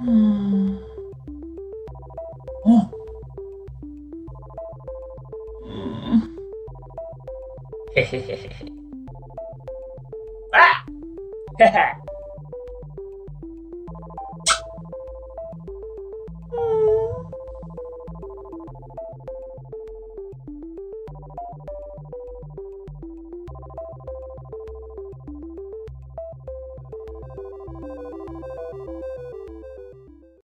嗯，哦，嗯，嘿嘿嘿嘿嘿，啊，嘿嘿。